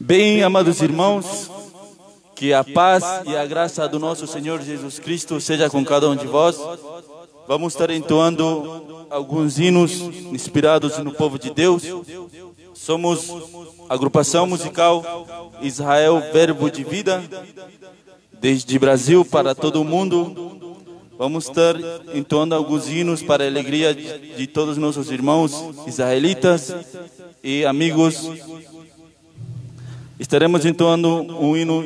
Bem, amados irmãos, que a paz e a graça do nosso Senhor Jesus Cristo seja com cada um de vós. Vamos estar entoando alguns hinos inspirados no povo de Deus. Somos a agrupação musical Israel Verbo de Vida, desde Brasil para todo o mundo. Vamos estar entoando alguns hinos para a alegria de todos nossos irmãos israelitas e amigos Estaremos entoando un himno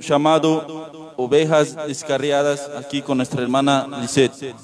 llamado Ovejas Descarriadas aquí con nuestra hermana Lisette.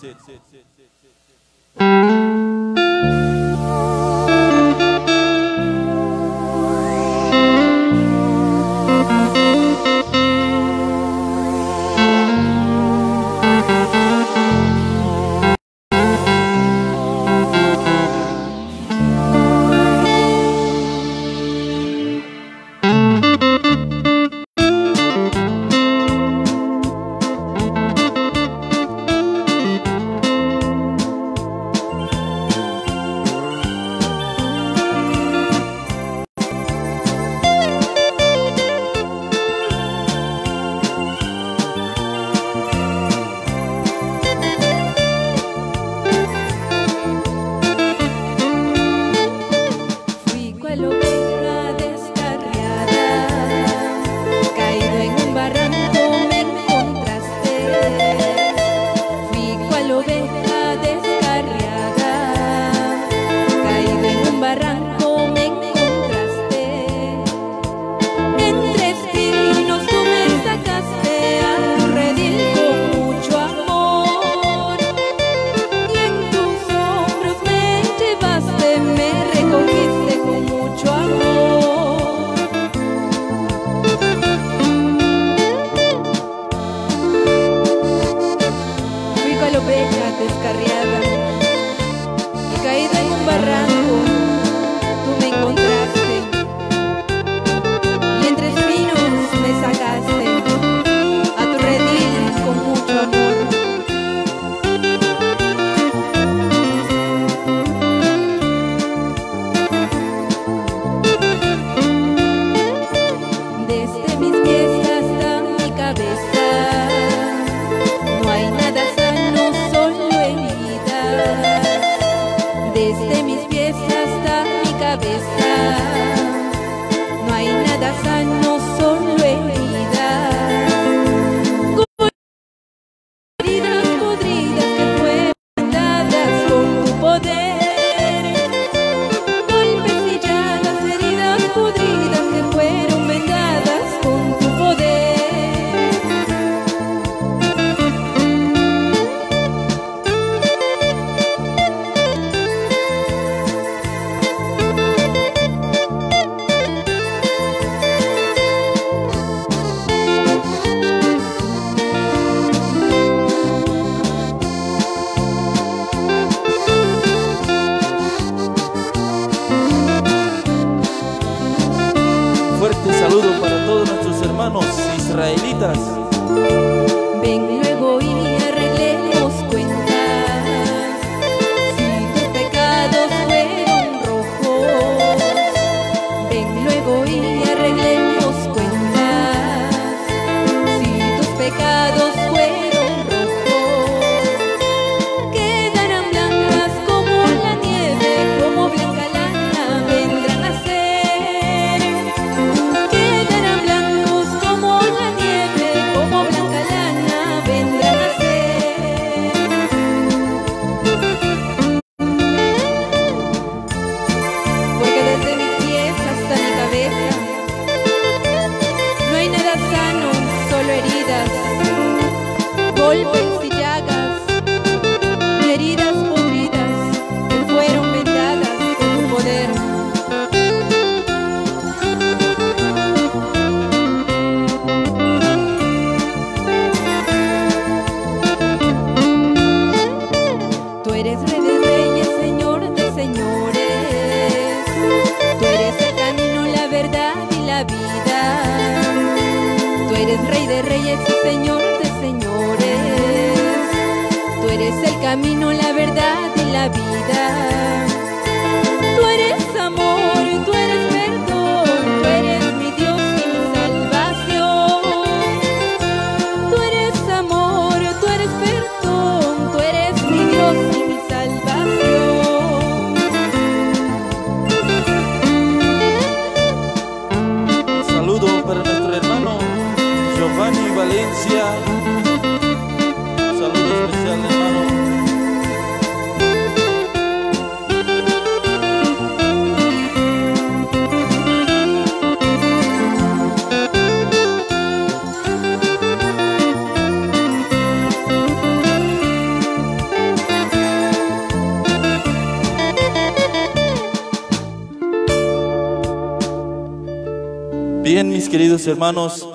Queridos hermanos,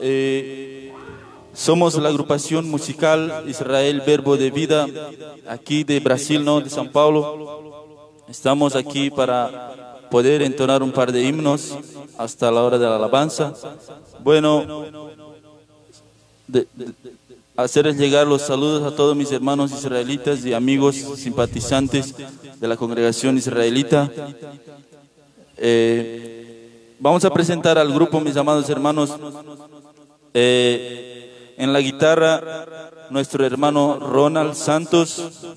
eh, somos la agrupación musical Israel Verbo de Vida, aquí de Brasil, no de São Paulo. Estamos aquí para poder entonar un par de himnos hasta la hora de la alabanza. Bueno, de, de, hacerles llegar los saludos a todos mis hermanos israelitas y amigos simpatizantes de la congregación israelita. Eh, vamos a presentar al grupo, mis amados hermanos. Eh, en la guitarra, nuestro hermano Ronald Santos.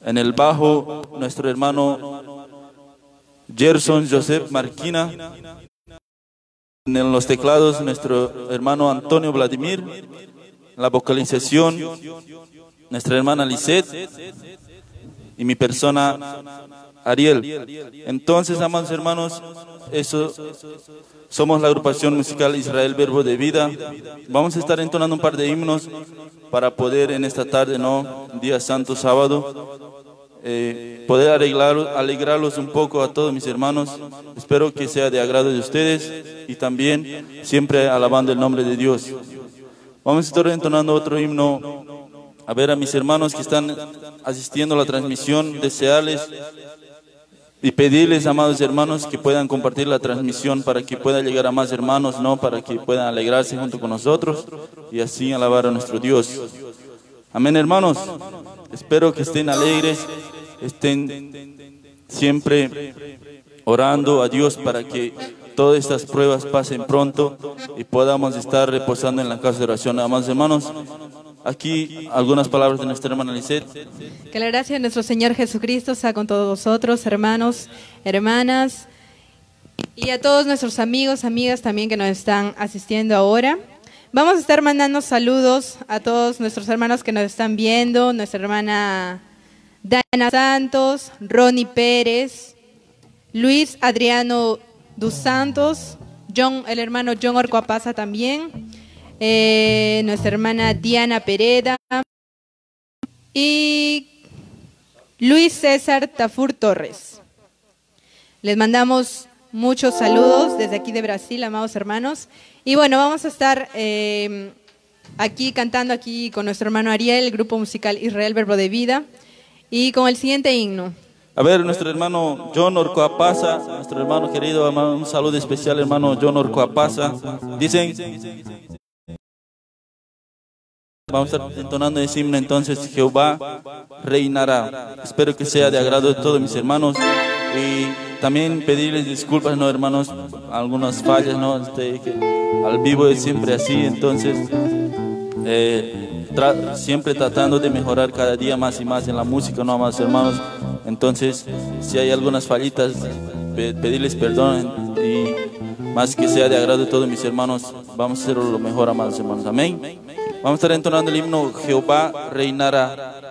En el bajo, nuestro hermano Gerson Joseph Marquina. En los teclados, nuestro hermano Antonio Vladimir. La vocalización, nuestra hermana Lisette. Y mi persona, Ariel. Entonces, amados hermanos, eso somos la agrupación musical Israel Verbo de Vida. Vamos a estar entonando un par de himnos para poder en esta tarde, no, día santo sábado, eh, poder arreglar, alegrarlos un poco a todos mis hermanos. Espero que sea de agrado de ustedes y también siempre alabando el nombre de Dios. Vamos a estar entonando otro himno. A ver a mis hermanos que están asistiendo a la transmisión, desearles y pedirles, amados hermanos, que puedan compartir la transmisión para que pueda llegar a más hermanos, ¿no? Para que puedan alegrarse junto con nosotros y así alabar a nuestro Dios. Amén, hermanos. Espero que estén alegres, estén siempre orando a Dios para que todas estas pruebas pasen pronto y podamos estar reposando en la casa de oración. Amados hermanos, Aquí algunas palabras de nuestra hermana Lisette. Que la gracia de nuestro Señor Jesucristo sea con todos vosotros, hermanos, hermanas, y a todos nuestros amigos, amigas también que nos están asistiendo ahora. Vamos a estar mandando saludos a todos nuestros hermanos que nos están viendo, nuestra hermana Dana Santos, Ronnie Pérez, Luis Adriano dos Santos, John, el hermano John Orcoapaza también eh, nuestra hermana Diana Pereda y Luis César Tafur Torres. Les mandamos muchos saludos desde aquí de Brasil, amados hermanos. Y bueno, vamos a estar eh, aquí cantando aquí con nuestro hermano Ariel, el grupo musical Israel Verbo de Vida, y con el siguiente himno. A ver, nuestro hermano John Orcoapaza, nuestro hermano querido, un saludo especial, hermano John Orcoapaza. Dicen, Vamos a estar entonando ese himno entonces, Jehová reinará. Espero que sea de agrado de todos mis hermanos y también pedirles disculpas, no hermanos, algunas fallas, no, este, que al vivo es siempre así, entonces eh, siempre tratando de mejorar cada día más y más en la música, no, más hermanos. Entonces, si hay algunas fallitas, pedirles perdón y más que sea de agrado de todos mis hermanos, vamos a hacer lo mejor, amados hermanos. Amén. Vamos a estar entonando el himno Jehová reinará.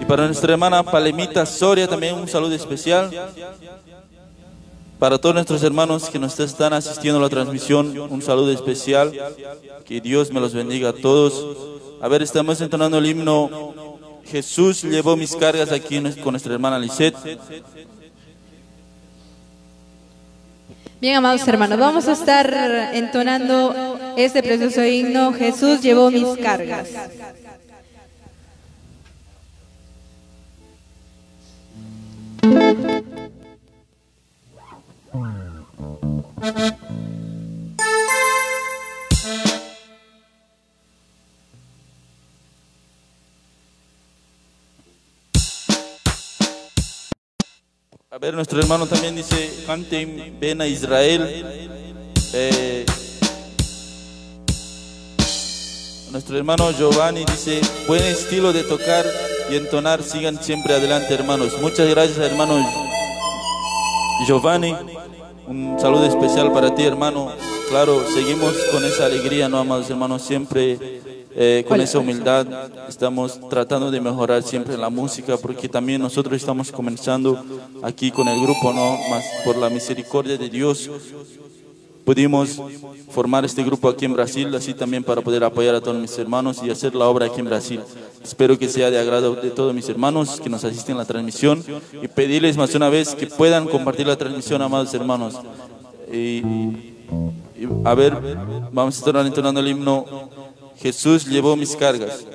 Y para nuestra hermana Palemita Soria también un saludo especial. Para todos nuestros hermanos que nos están asistiendo a la transmisión, un saludo especial. Que Dios me los bendiga a todos. A ver, estamos entonando el himno Jesús llevó mis cargas aquí con nuestra hermana Lisette. Bien, amados hermanos, vamos a estar entonando este precioso himno, Jesús llevó mis cargas. A ver, nuestro hermano también dice, canten, ven a Israel. Eh, nuestro hermano Giovanni dice, buen estilo de tocar y entonar, sigan siempre adelante hermanos. Muchas gracias hermano Giovanni. Un saludo especial para ti hermano. Claro, seguimos con esa alegría, ¿no, amados hermanos? Siempre eh, con esa humildad estamos tratando de mejorar siempre la música porque también nosotros estamos comenzando aquí con el grupo, ¿no? Más por la misericordia de Dios pudimos formar este grupo aquí en Brasil, así también para poder apoyar a todos mis hermanos y hacer la obra aquí en Brasil. Espero que sea de agrado de todos mis hermanos que nos asisten a la transmisión y pedirles más una vez que puedan compartir la transmisión, amados hermanos. Y, y a ver, vamos a estar entonando el himno Jesús llevó mis cargas.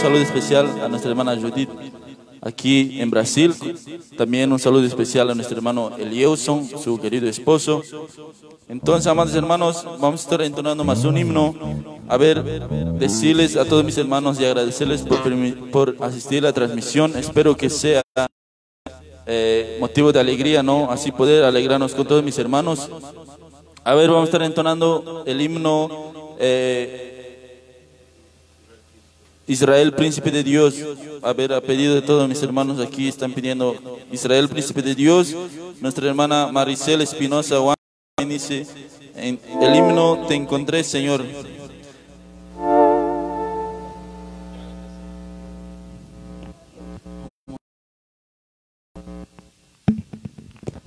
Saludo especial a nuestra hermana Judith aquí en Brasil. También un saludo especial a nuestro hermano Elieuson, su querido esposo. Entonces, amados hermanos, vamos a estar entonando más un himno. A ver, decirles a todos mis hermanos y agradecerles por asistir a la transmisión. Espero que sea eh, motivo de alegría, ¿no? Así poder alegrarnos con todos mis hermanos. A ver, vamos a estar entonando el himno. eh, Israel, príncipe de Dios. A ver, a pedido de todos mis hermanos aquí están pidiendo Israel, príncipe de Dios. Nuestra hermana Maricel Espinosa Juan dice, en el himno te encontré, Señor.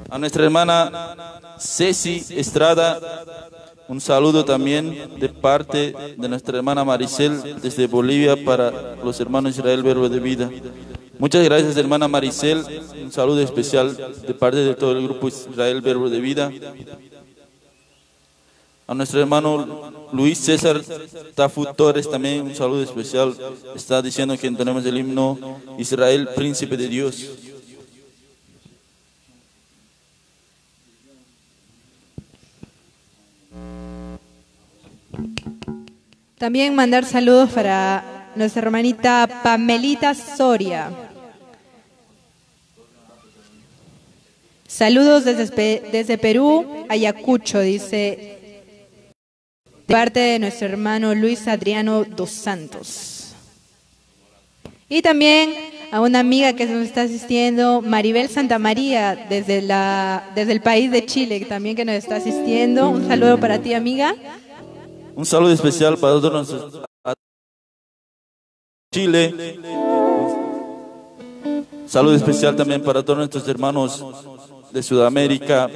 A nuestra hermana Ceci Estrada, un saludo también de parte de nuestra hermana Maricel desde Bolivia para los hermanos Israel Verbo de Vida. Muchas gracias hermana Maricel, un saludo especial de parte de todo el grupo Israel Verbo de Vida. A nuestro hermano Luis César Tafu Torres también un saludo especial. Está diciendo que entonemos el himno Israel, príncipe de Dios. También mandar saludos para nuestra hermanita Pamelita Soria. Saludos desde, desde Perú, Ayacucho, dice, parte de nuestro hermano Luis Adriano dos Santos. Y también a una amiga que nos está asistiendo, Maribel Santa María, desde, la, desde el país de Chile, también que nos está asistiendo. Un saludo para ti, amiga. Un saludo especial para todos nuestros Chile. Saludo especial también para todos nuestros hermanos de Sudamérica,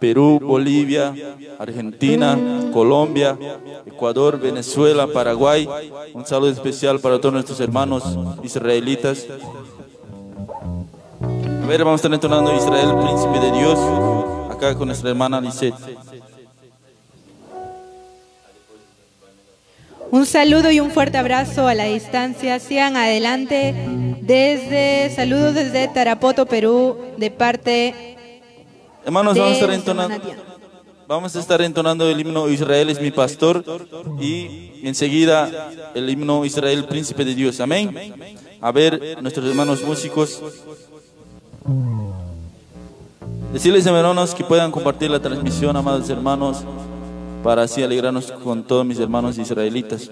Perú, Bolivia, Argentina, Colombia, Ecuador, Venezuela, Paraguay. Un saludo especial para todos nuestros hermanos israelitas. A ver, vamos a estar entonando Israel, príncipe de Dios, acá con nuestra hermana Lisette. Un saludo y un fuerte abrazo a la distancia. Sigan adelante desde saludos desde Tarapoto, Perú, de parte Hermanos, de vamos a estar entonando, vamos a estar entonando el himno Israel es mi pastor y enseguida el himno Israel príncipe de Dios. Amén. A ver, nuestros hermanos músicos. Decirles hermanos que puedan compartir la transmisión, amados hermanos, para así alegrarnos con todos mis hermanos israelitas.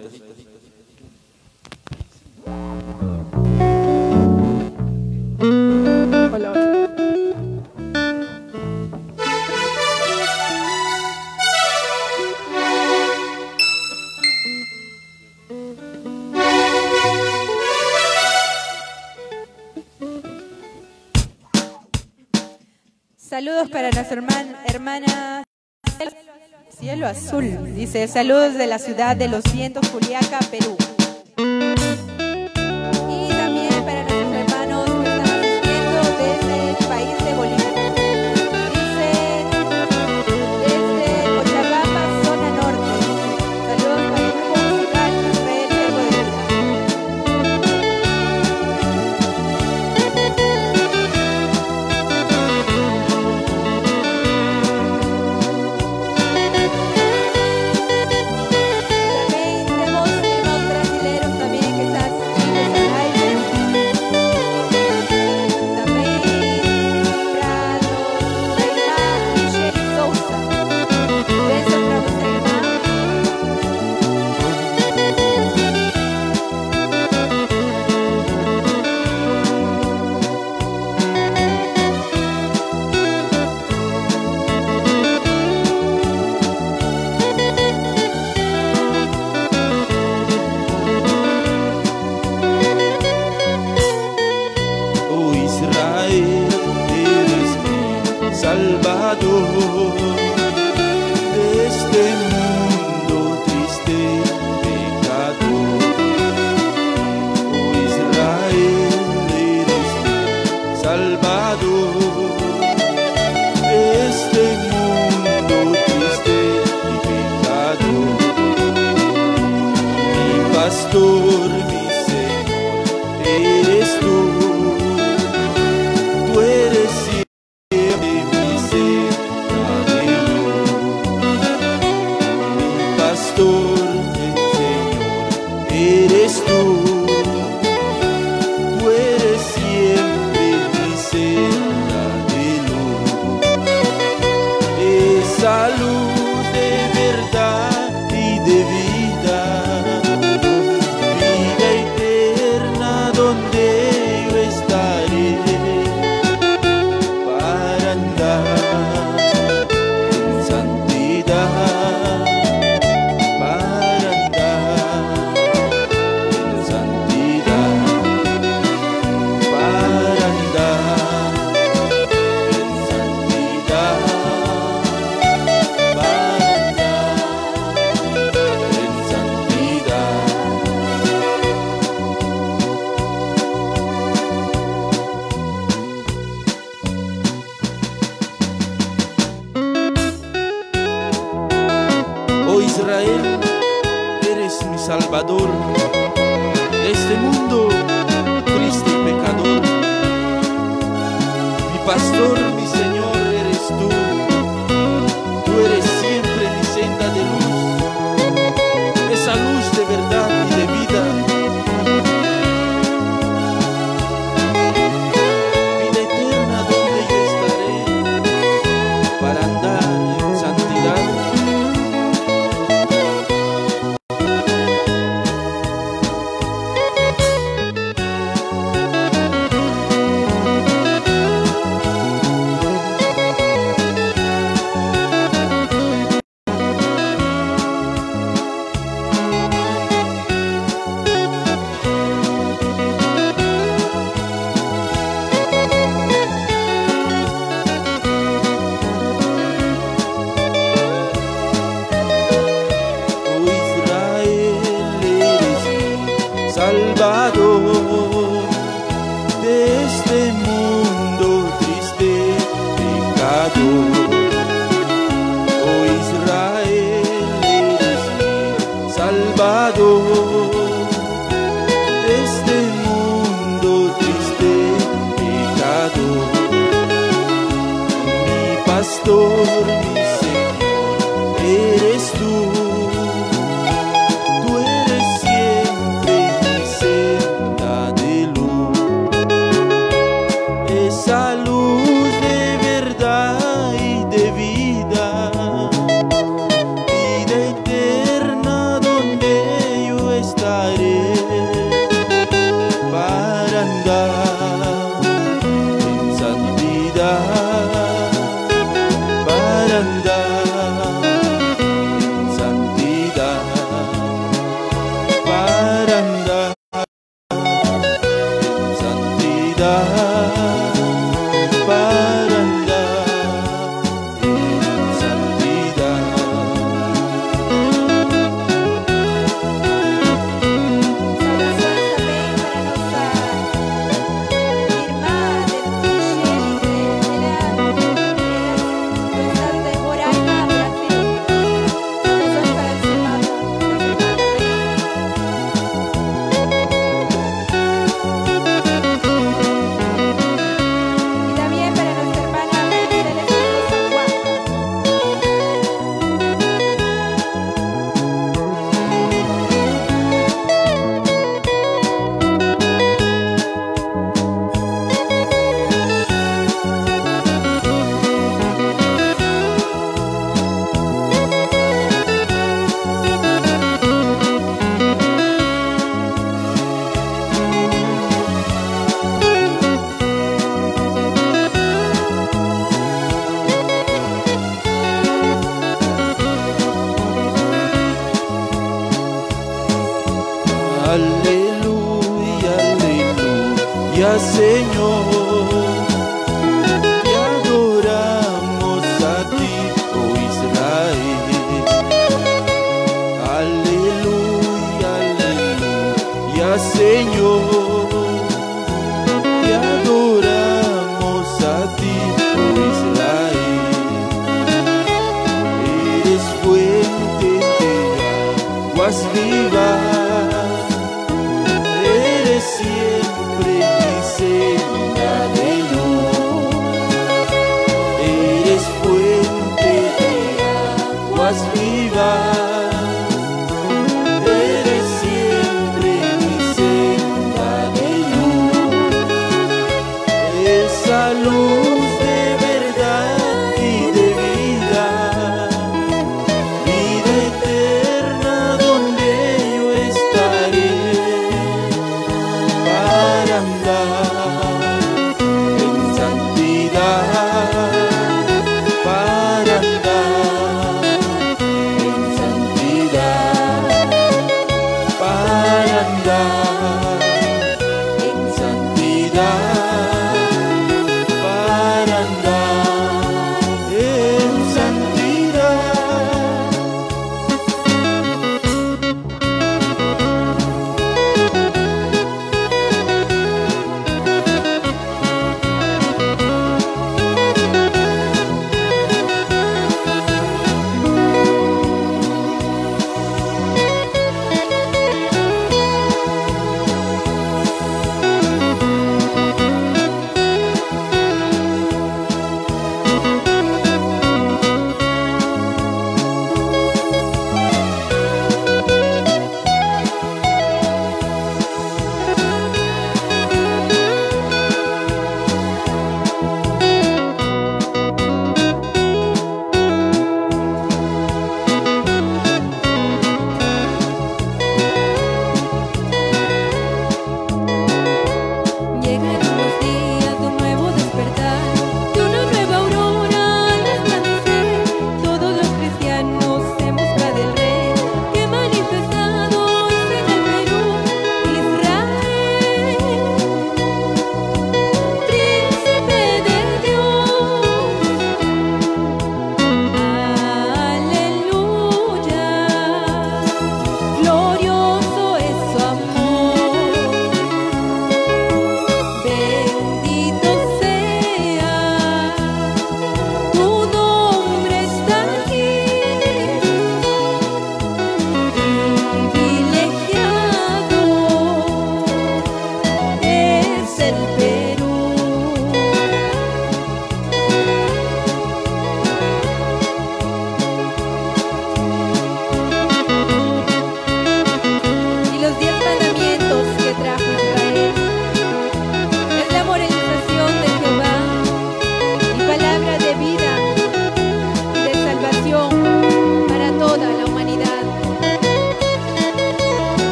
Saludos para nuestra hermana, hermana Cielo Azul. Dice, saludos de la ciudad de Los Vientos, Juliaca, Perú.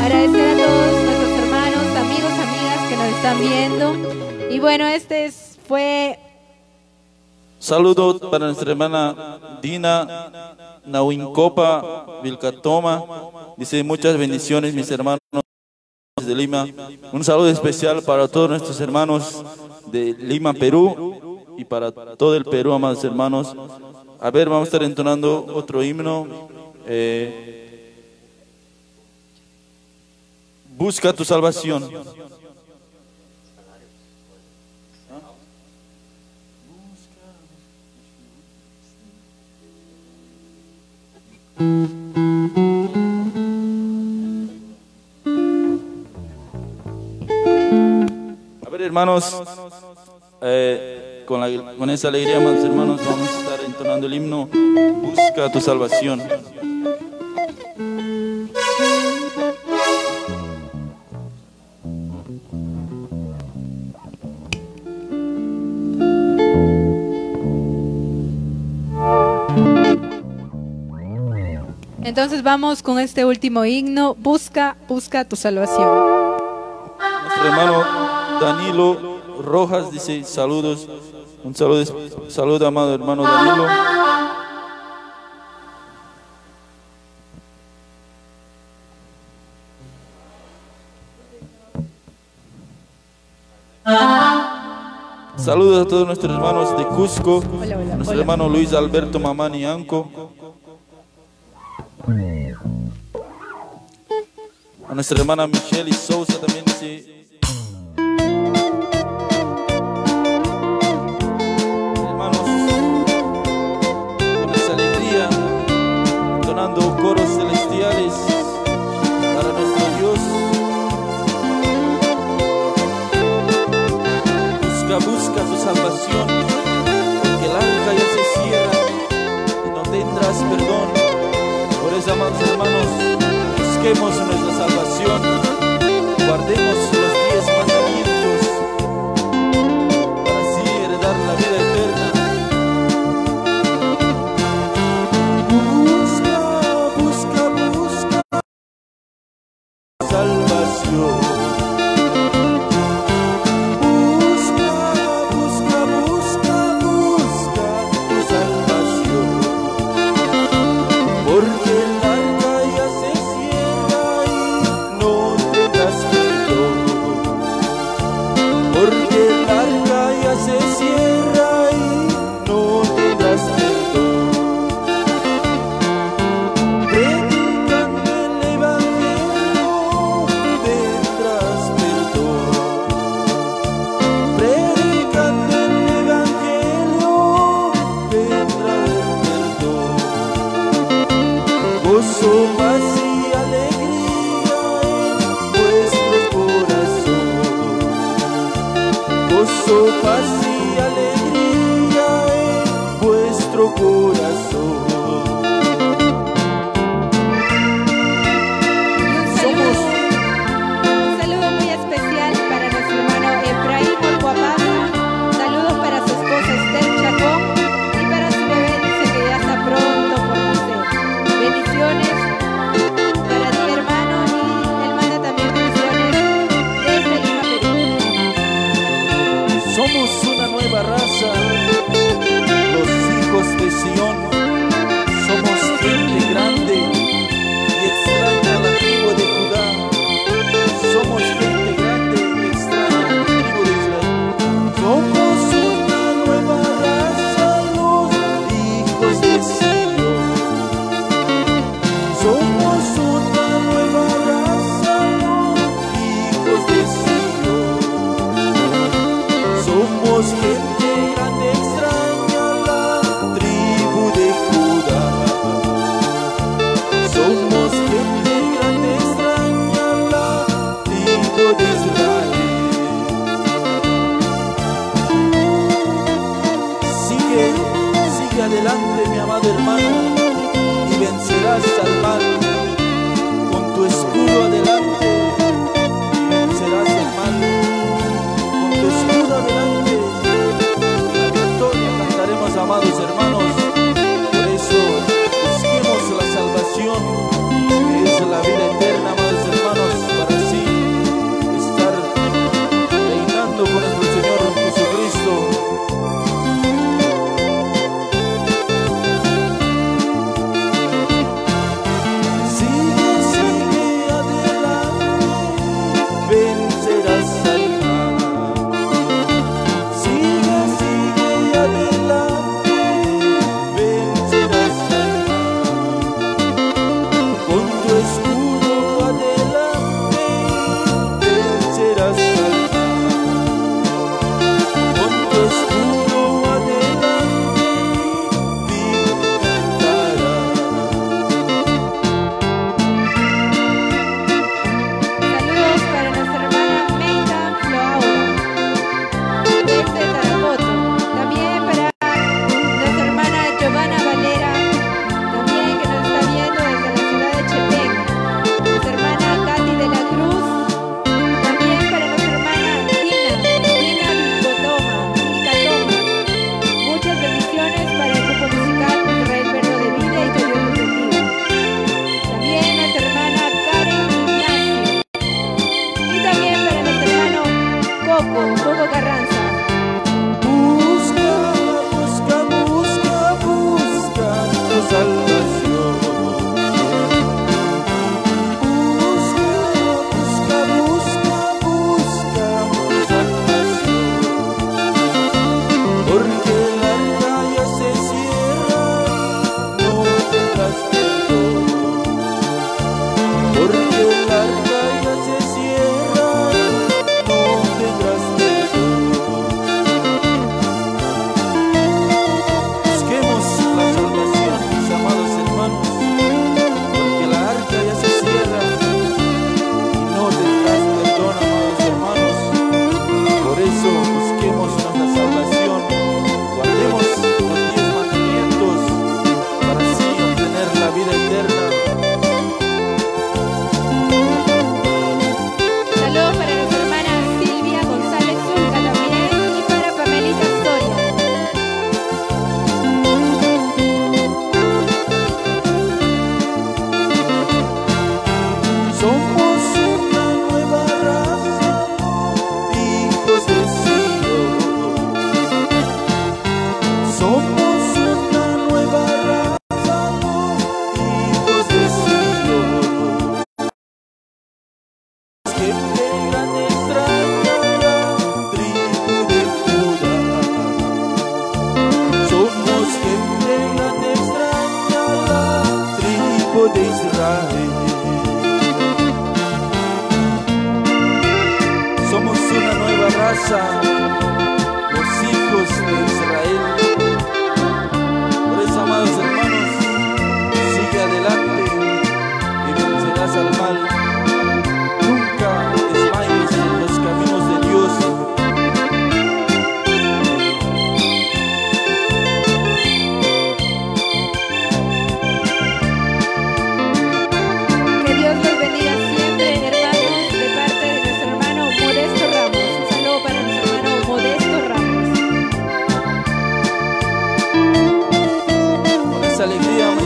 Agradecer a todos nuestros hermanos, amigos, amigas que nos están viendo. Y bueno, este es, fue... Saludos para nuestra hermana Dina Nauincopa Vilcatoma. Dice muchas bendiciones, mis hermanos de Lima. Un saludo especial para todos nuestros hermanos de Lima, Perú, y para todo el Perú, amados hermanos. A ver, vamos a estar entonando otro himno. Eh, busca tu salvación. A ver, hermanos, eh, con, con esa alegría, hermanos, vamos a estar entonando el himno Busca tu salvación. Entonces vamos con este último himno, busca, busca tu salvación. Nuestro hermano Danilo Rojas dice saludos. Un saludo, saludo amado hermano Danilo. Saludos a todos nuestros hermanos de Cusco, Hola, hola, nuestro hola. hermano Luis Alberto Mamani Anco, a nuestra hermana Michelle Sousa también dice hermanos, con esa alegría, donando coros Somos gente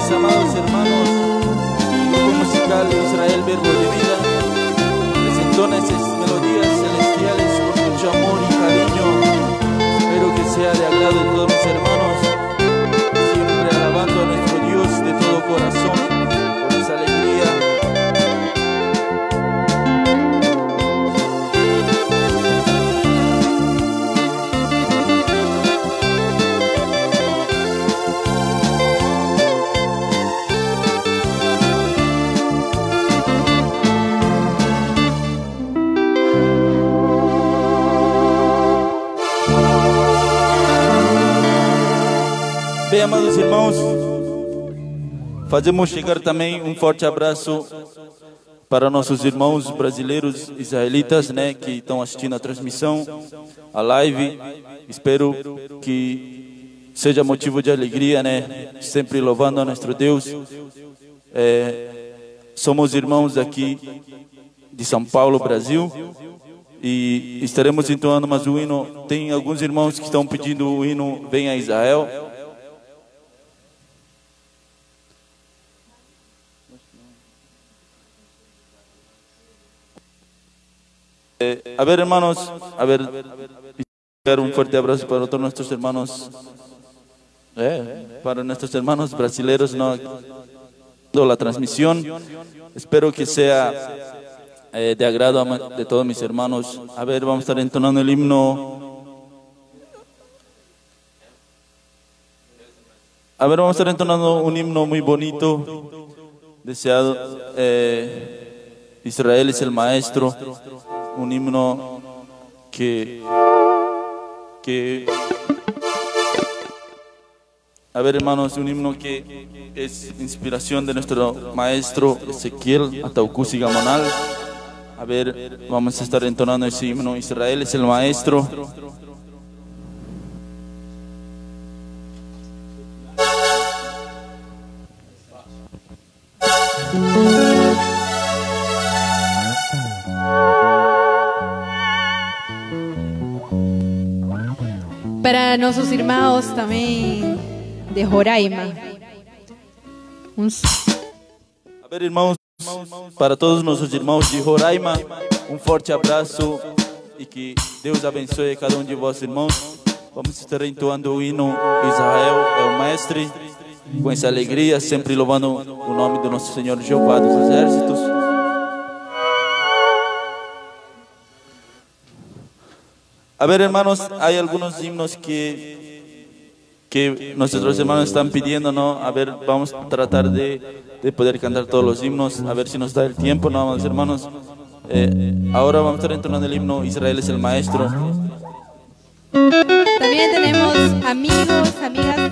mis amados hermanos, el grupo musical Israel Verbo de Vida les entona amados irmãos, fazemos chegar também um forte abraço para nossos irmãos brasileiros israelitas, né, que estão assistindo a transmissão, a live. Espero que seja motivo de alegria, né, sempre louvando a nosso Deus. É, somos irmãos aqui de São Paulo, Brasil. E estaremos entoando mais um hino. Tem alguns irmãos que estão pedindo o hino Venha Israel. Eh, a ver, hermanos, a ver, un fuerte abrazo para todos nuestros hermanos, eh, para nuestros hermanos brasileños, ¿no? La transmisión, espero que sea eh, de agrado a- de todos mis hermanos. A ver, vamos a estar entonando el himno. A ver, vamos a estar entonando un himno muy bonito, deseado. eh, Israel es el maestro, un himno que, que, a ver hermanos, un himno que es inspiración de nuestro maestro Ezequiel Ataucusi Gamonal. A ver, vamos a estar entonando ese himno, Israel es el maestro. Irmãos também de Roraima. A ver, irmãos, para todos nossos irmãos de Roraima, um forte abraço e que Deus abençoe cada um de vós, irmãos. Vamos estar entoando o hino Israel é o Mestre, com essa alegria, sempre louvando o nome do nosso Senhor Jeová dos Exércitos. A ver, hermanos, hay algunos himnos que, que nuestros hermanos están pidiendo, ¿no? A ver, vamos a tratar de, de poder cantar todos los himnos, a ver si nos da el tiempo, ¿no, amados hermanos? Eh, ahora vamos a estar entonando el himno Israel es el Maestro. También tenemos amigos, amigas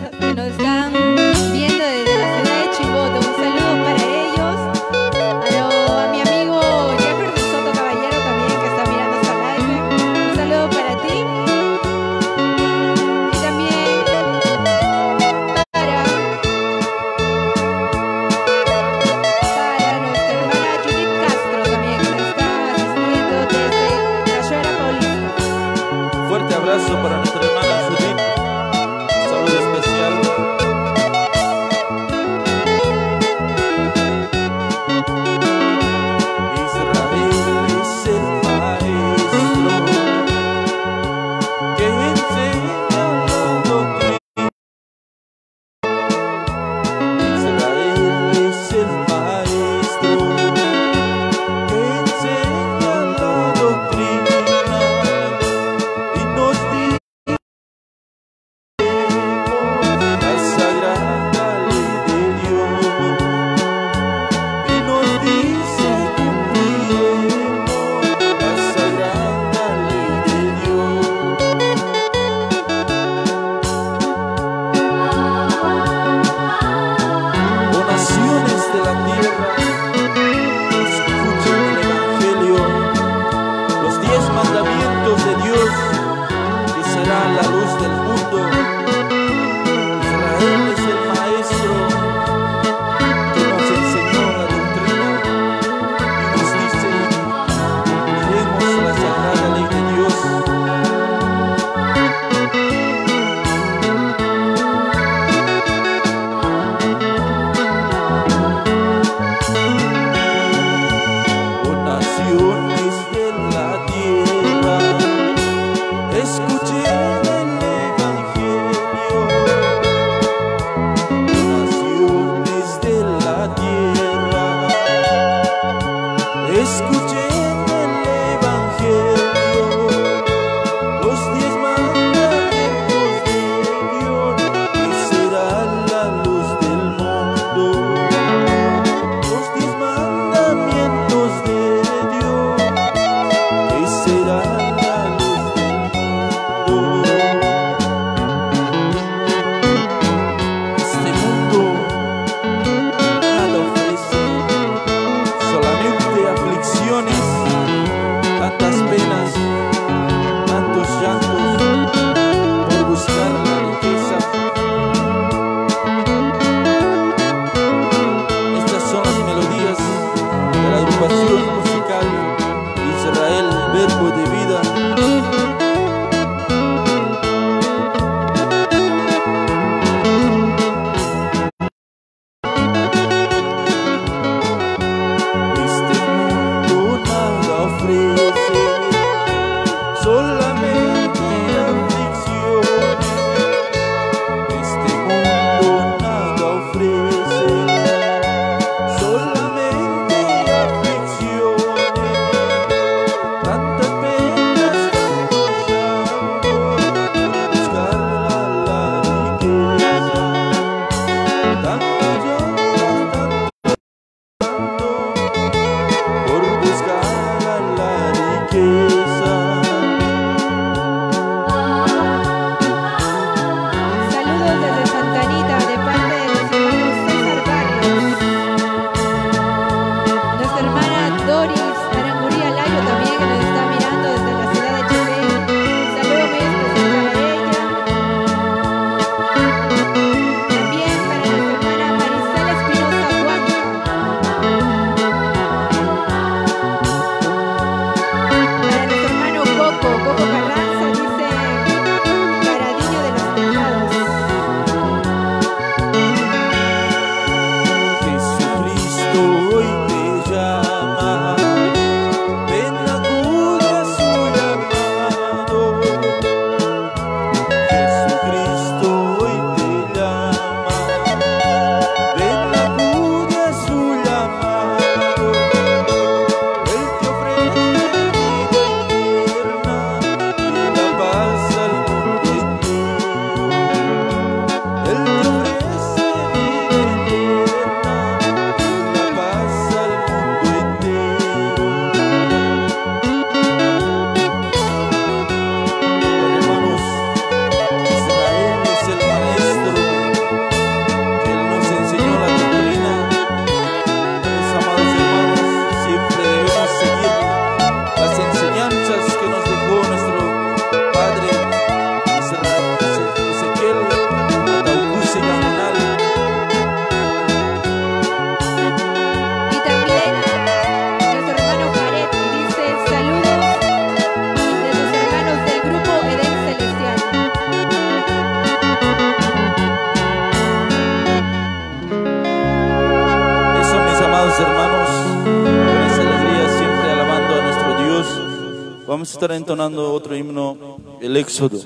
estará entonando otro himno, el Éxodo.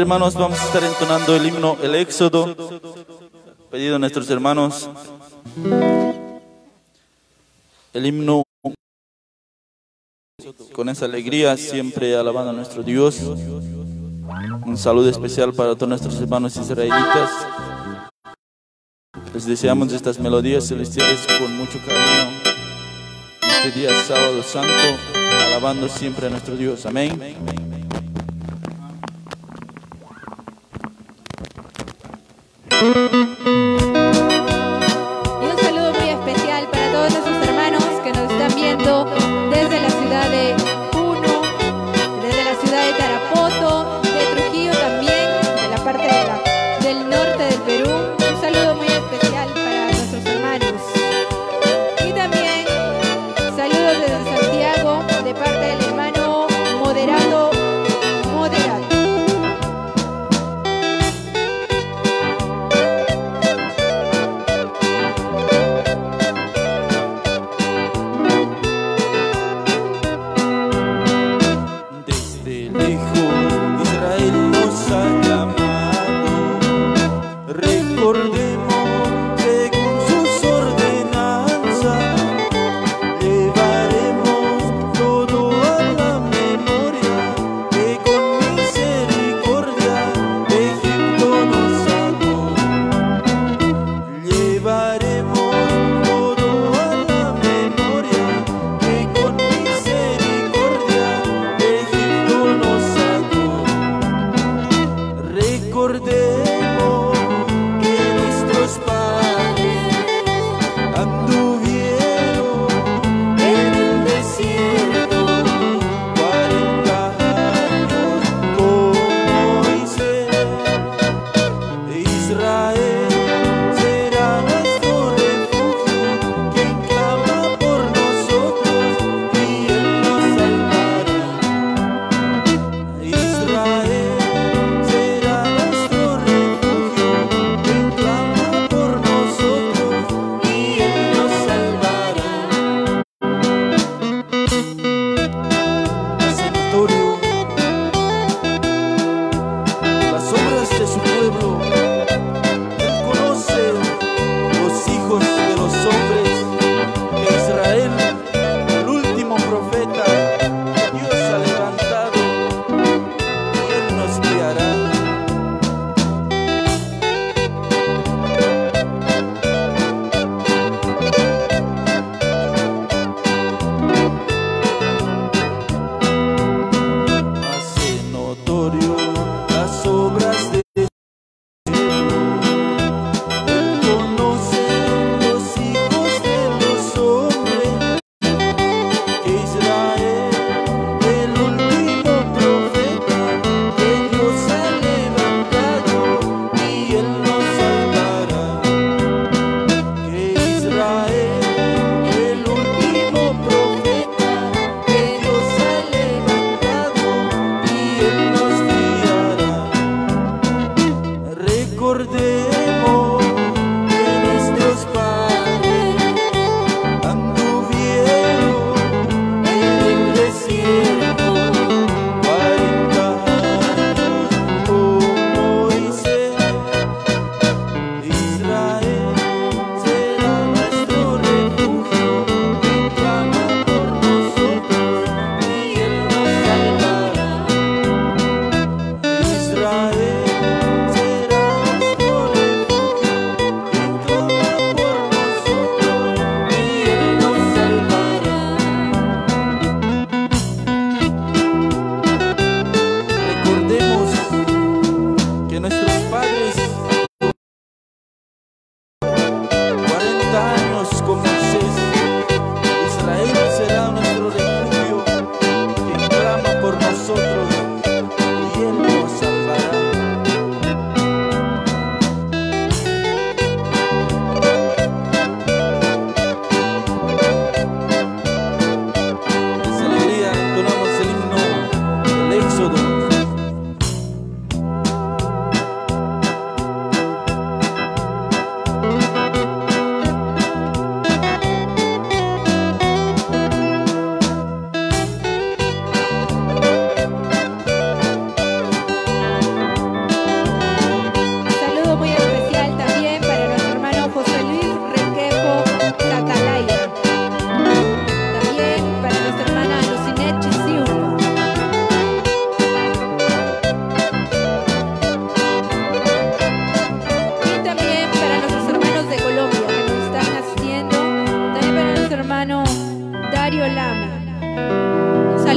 hermanos, vamos a estar entonando el himno, el éxodo, pedido a nuestros hermanos, el himno con esa alegría, siempre alabando a nuestro Dios. Un saludo especial para todos nuestros hermanos israelitas. Les deseamos estas melodías celestiales con mucho cariño. Este día sábado santo, alabando siempre a nuestro Dios. Amén.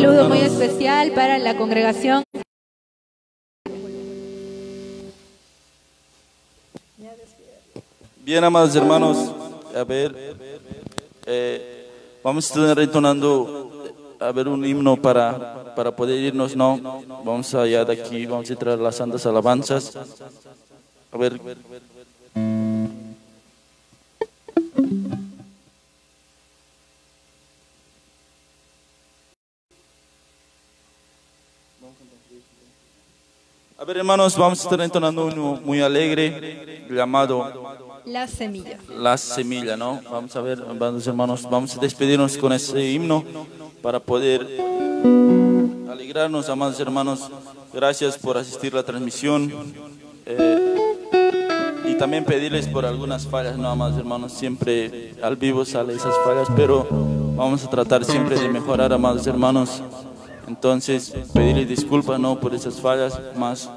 saludo muy especial para la congregación. Bien, amados hermanos, a ver, eh, vamos a estar entonando eh, a ver un himno para, para poder irnos, ¿no? Vamos allá de aquí, vamos a entrar a las santas alabanzas. A ver. ver, hermanos, vamos a estar entonando uno muy alegre llamado La Semilla. La Semilla, ¿no? Vamos a ver, hermanos, vamos a despedirnos con ese himno para poder alegrarnos, amados hermanos. Gracias por asistir a la transmisión. Eh, y también pedirles por algunas fallas, no, amados hermanos. Siempre al vivo sale esas fallas, pero vamos a tratar siempre de mejorar, amados hermanos. Entonces, pedirle disculpas ¿no? por esas fallas, más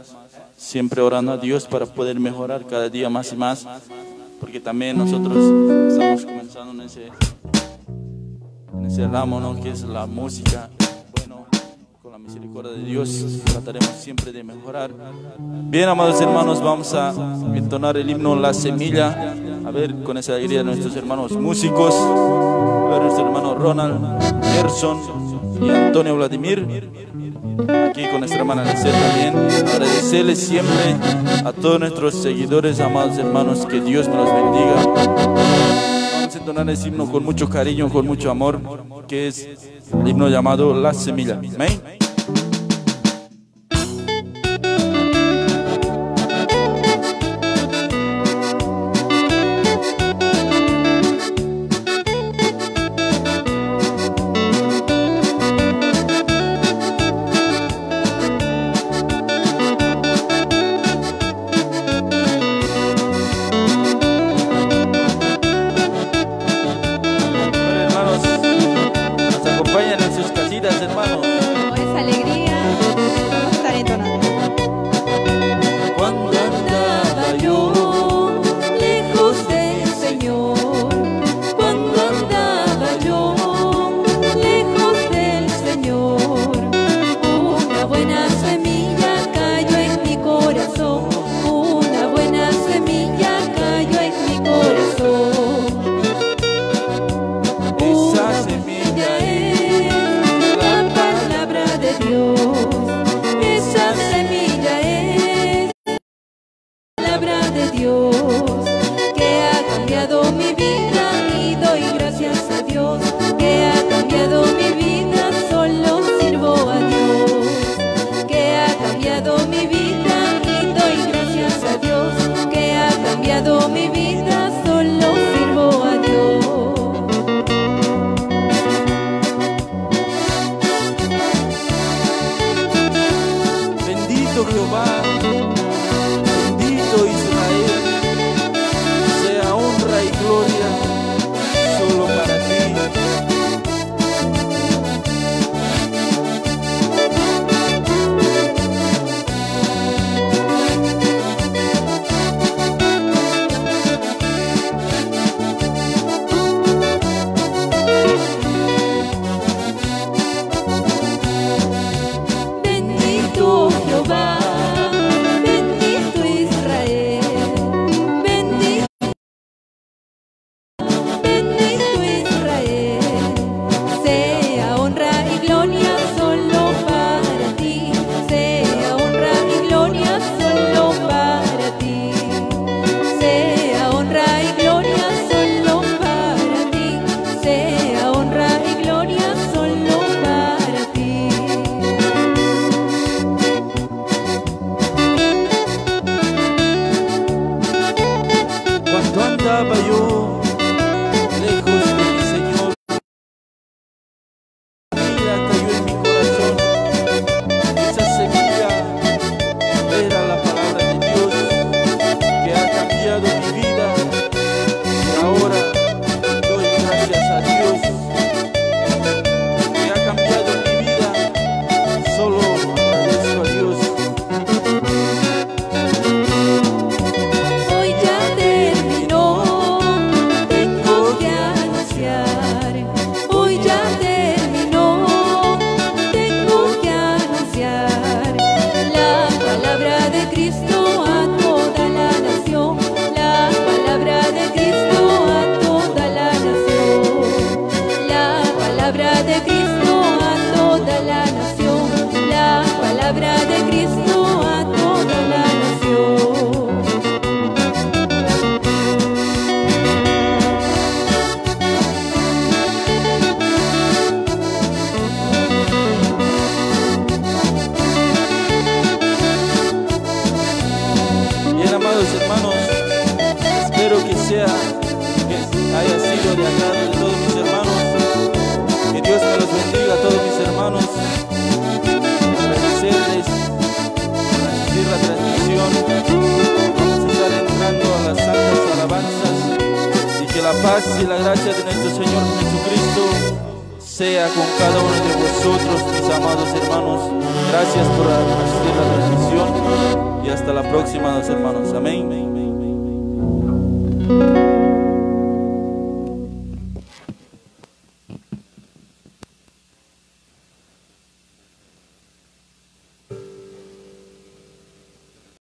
siempre orando a Dios para poder mejorar cada día más y más, porque también nosotros estamos comenzando en ese, en ese ramo ¿no? que es la música. Bueno, con la misericordia de Dios trataremos siempre de mejorar. Bien, amados hermanos, vamos a entonar el himno La Semilla. A ver, con esa alegría de nuestros hermanos músicos, a ver, nuestro hermano Ronald, Gerson y Antonio Vladimir, aquí con nuestra hermana Lester también. Agradecerles siempre a todos nuestros seguidores, amados hermanos, que Dios me los bendiga. Vamos a entonar ese himno con mucho cariño, con mucho amor, que es el himno llamado La Semilla.